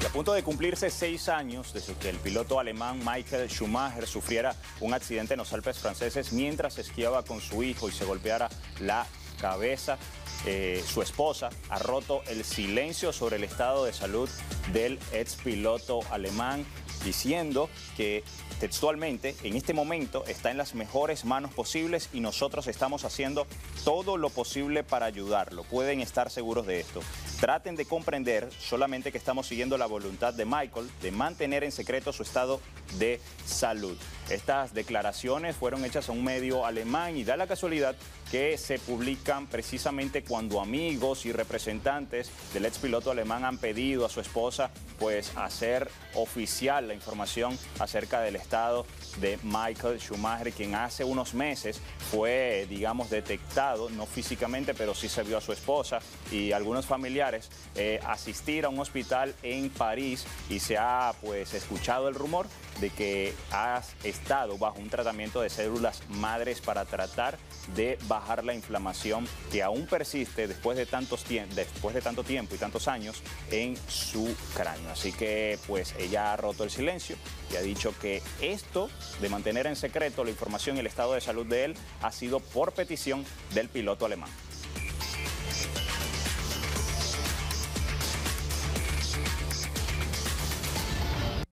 Y a punto de cumplirse seis años desde que el piloto alemán Michael Schumacher sufriera un accidente en los Alpes franceses mientras esquiaba con su hijo y se golpeara la cabeza. Eh, su esposa ha roto el silencio sobre el estado de salud del ex piloto alemán, diciendo que textualmente en este momento está en las mejores manos posibles y nosotros estamos haciendo todo lo posible para ayudarlo. Pueden estar seguros de esto. Traten de comprender solamente que estamos siguiendo la voluntad de Michael de mantener en secreto su estado de salud. Estas declaraciones fueron hechas a un medio alemán y da la casualidad que se publican precisamente cuando amigos y representantes del ex piloto alemán han pedido a su esposa pues hacer oficial la información acerca del estado de Michael Schumacher, quien hace unos meses fue, digamos, detectado, no físicamente, pero sí se vio a su esposa y algunos familiares eh, asistir a un hospital en París y se ha pues escuchado el rumor de que ha estado bajo un tratamiento de células madres para tratar de bajar la inflamación que aún persiste después de, tantos después de tanto tiempo y tantos años en su cráneo. Así que pues ella ha roto el silencio y ha dicho que esto de mantener en secreto la información y el estado de salud de él ha sido por petición del piloto alemán.